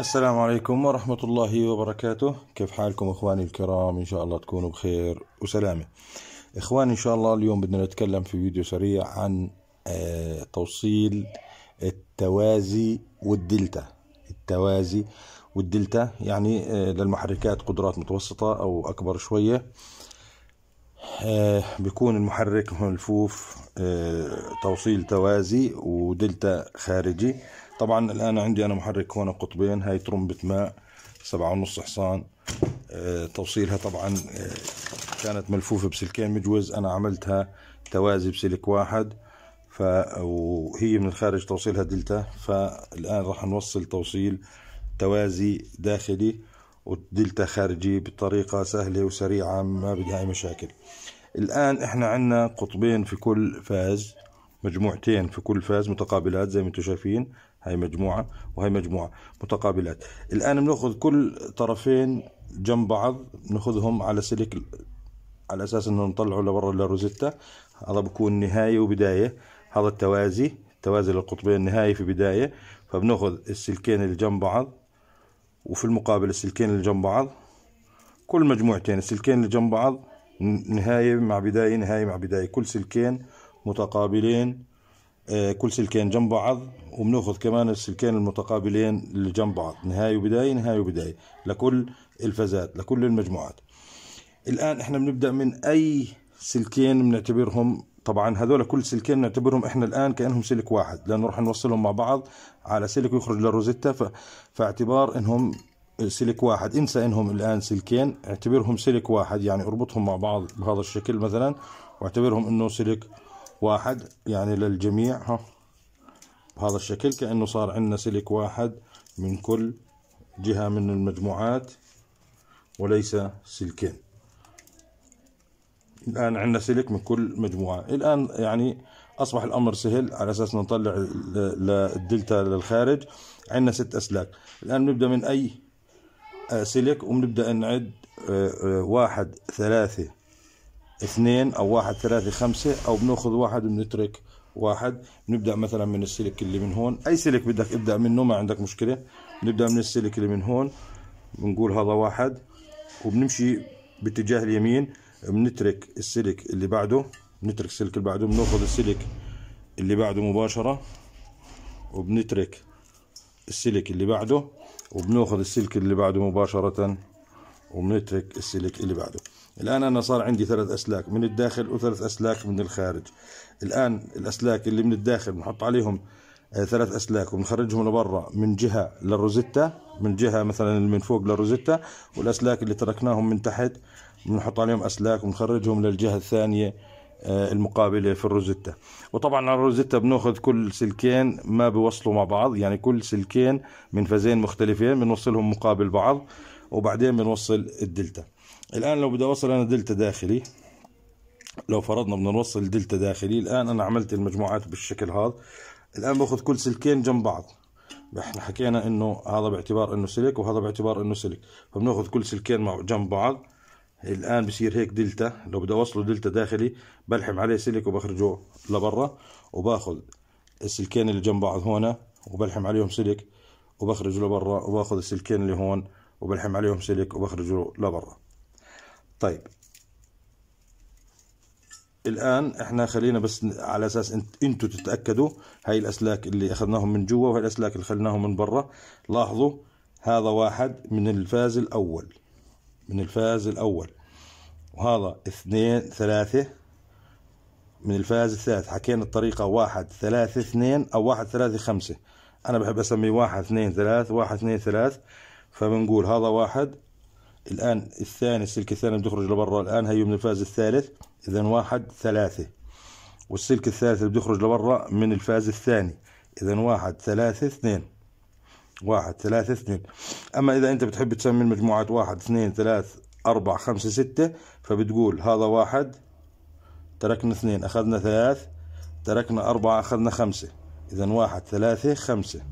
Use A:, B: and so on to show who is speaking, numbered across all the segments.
A: السلام عليكم ورحمة الله وبركاته. كيف حالكم إخواني الكرام؟ إن شاء الله تكونوا بخير وسلامة. إخواني إن شاء الله اليوم بدنا نتكلم في فيديو سريع عن آه، توصيل التوازي والدلتا. التوازي والدلتا يعني آه، للمحركات قدرات متوسطة أو أكبر شوية. بيكون المحرك ملفوف توصيل توازي ودلتا خارجي. طبعا الآن عندي أنا محرك هون قطبين هاي ترمبة ماء سبعة ونص حصان. آه، توصيلها طبعا آه، كانت ملفوفة بسلكين مجوز أنا عملتها توازي بسلك واحد. ف وهي من الخارج توصيلها دلتا فالآن راح نوصل توصيل توازي داخلي. ودلتا خارجي بطريقة سهلة وسريعة ما بدها أي مشاكل. الآن إحنا عندنا قطبين في كل فاز مجموعتين في كل فاز متقابلات زي ما أنتم شايفين. هاي مجموعة وهي مجموعة متقابلات. الآن بنأخذ كل طرفين جنب بعض بنأخذهم على سلك على أساس إنه نطلعه لبرا لروزيتا. هذا بكون نهاية وبداية. هذا التوازي توازي للقطبين نهاية في بداية. فبنأخذ السلكين اللي جنب بعض وفي المقابل السلكين اللي جنب بعض كل مجموعتين السلكين اللي جنب بعض نهاية مع بداية نهاية مع بداية. كل سلكين متقابلين آه، كل سلكين جنب بعض وبنأخذ كمان السلكين المتقابلين اللي جنب بعض نهاية وبداية نهاية وبداية لكل الفازات لكل المجموعات. الآن إحنا بنبدأ من أي سلكين بنعتبرهم طبعا هذول كل سلكين بنعتبرهم إحنا الآن كأنهم سلك واحد لأنه راح نوصلهم مع بعض على سلك ويخرج للروزيتا ف... فاعتبار إنهم سلك واحد. انسى إنهم الآن سلكين اعتبرهم سلك واحد يعني أربطهم مع بعض بهذا الشكل مثلا واعتبرهم إنه سلك واحد يعني للجميع ها بهذا الشكل كأنه صار عندنا سلك واحد من كل جهة من المجموعات وليس سلكين. الآن عندنا سلك من كل مجموعة. الآن يعني أصبح الأمر سهل على أساس نطلع الدلتا للخارج. عندنا ست أسلاك. الآن نبدأ من أي آه، سلك وبنبدأ نعد آه، آه، واحد ثلاثة اثنين أو واحد ثلاثة خمسة أو بنأخذ واحد وبنترك واحد. بنبدأ مثلا من السلك اللي من هون. أي سلك بدك ابدأ منه ما عندك مشكلة. بنبدأ من السلك اللي من هون. بنقول هذا واحد وبنمشي باتجاه اليمين. بنترك السلك اللي بعده. بنترك السلك اللي بعده بناخذ السلك اللي بعده مباشرة. وبنترك السلك اللي بعده وبناخذ السلك اللي بعده مباشرة. وبنترك السلك اللي بعده. الآن أنا صار عندي ثلاث أسلاك من الداخل وثلاث أسلاك من الخارج. الآن الأسلاك اللي من الداخل بنحط عليهم آه، ثلاث أسلاك وبنخرجهم لبرا من جهة للروزيتا. من جهة مثلا من فوق للروزيتا. والأسلاك اللي تركناهم من تحت بنحط عليهم أسلاك ونخرجهم للجهة الثانية آه، المقابلة في الروزيتا. وطبعا على الروزيتا بنأخذ كل سلكين ما بيوصلوا مع بعض يعني كل سلكين من فازين مختلفين بنوصلهم مقابل بعض وبعدين بنوصل الدلتا. الآن لو بدي أوصل أنا دلتا داخلي لو فرضنا بدنا نوصل دلتا داخلي الآن أنا عملت المجموعات بالشكل هذا. الآن بأخذ كل سلكين جنب بعض. إحنا حكينا إنه هذا باعتبار إنه سلك وهذا باعتبار إنه سلك. فبنأخذ كل سلكين مع جنب بعض. الآن بصير هيك دلتا. لو بدي أوصله دلتا داخلي بلحم عليه سلك وبخرجه لبرا وباخذ السلكين اللي جنب بعض هون وبلحم عليهم سلك وبخرجه لبرا وباخذ السلكين اللي هون وبلحم عليهم سلك وبخرجه لبرا. طيب. الآن إحنا خلينا بس على أساس إنتوا تتأكدوا هاي الأسلاك اللي أخذناهم من جوا وهي الأسلاك اللي خليناهم من برا. لاحظوا هذا واحد من الفاز الأول. من الفاز الأول. وهذا اثنين ثلاثة من الفاز الثالث. حكينا الطريقة واحد ثلاثة اثنين أو واحد ثلاثة خمسة. أنا بحب أسمي واحد اثنين ثلاث واحد اثنين ثلاث. فبنقول هذا واحد. الآن الثاني السلك الثاني بده يخرج لبرا الآن هي من الفاز الثالث. إذا واحد ثلاثة. والسلك الثالث بده يخرج لبرا من الفاز الثاني. إذا واحد ثلاثة اثنين. واحد ثلاثة اثنين. أما إذا أنت بتحب تسمي المجموعات واحد اثنين ثلاث أربع خمسة ستة فبتقول هذا واحد تركنا اثنين أخذنا ثلاث تركنا أربعة أخذنا خمسة. إذا واحد ثلاثة خمسة.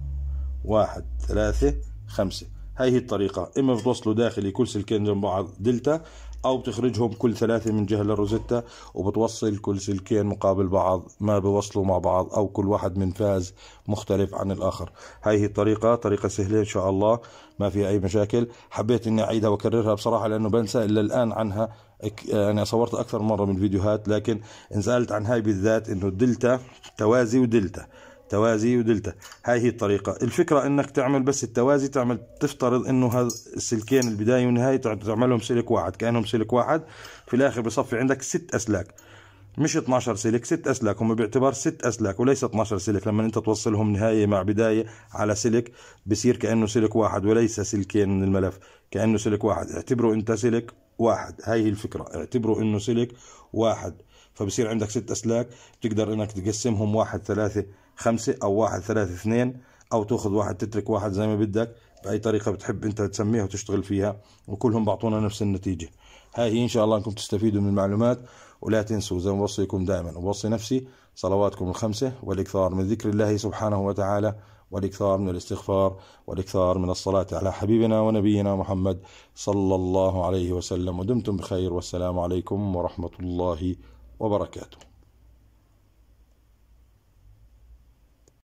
A: واحد ثلاثة خمسة. هاي هي الطريقة. إما بتوصلوا داخلي كل سلكين جنب بعض دلتا أو بتخرجهم كل ثلاثة من جهة للروزيتا وبتوصل كل سلكين مقابل بعض ما بوصلوا مع بعض أو كل واحد من فاز مختلف عن الآخر. هاي هي الطريقة طريقة سهلة إن شاء الله ما فيها أي مشاكل. حبيت إني أعيدها وأكررها بصراحة لأنه بنسى إلا الآن عنها. يعني صورت أكثر مرة من فيديوهات لكن انسألت عن هاي بالذات إنه دلتا توازي ودلتا. توازي ودلتا. هاي هي الطريقة. الفكرة إنك تعمل بس التوازي تعمل تفترض إنه السلكين البداية والنهاية تعملهم سلك واحد كأنهم سلك واحد. في الآخر بصفي عندك ست أسلاك. مش 12 سلك ست أسلاك. هم باعتبار ست أسلاك وليس 12 سلك. لما أنت توصلهم نهاية مع بداية على سلك بصير كأنه سلك واحد وليس سلكين من الملف. كأنه سلك واحد. اعتبره أنت سلك واحد. هاي هي الفكرة. اعتبره إنه سلك واحد. فبصير عندك ست أسلاك. بتقدر إنك تقسمهم واحد ثلاثة. خمسة أو واحد ثلاثة اثنين أو تأخذ واحد تترك واحد زي ما بدك بأي طريقة بتحب أنت تسميها وتشتغل فيها وكلهم بعطونا نفس النتيجة. هاي هي إن شاء الله أنكم تستفيدوا من المعلومات ولا تنسوا زي ما بوصيكم دائما. وبوصي نفسي صلواتكم الخمسة والإكثار من ذكر الله سبحانه وتعالى والإكثار من الاستغفار والإكثار من الصلاة على حبيبنا ونبينا محمد صلى الله عليه وسلم. ودمتم بخير والسلام عليكم ورحمة الله وبركاته.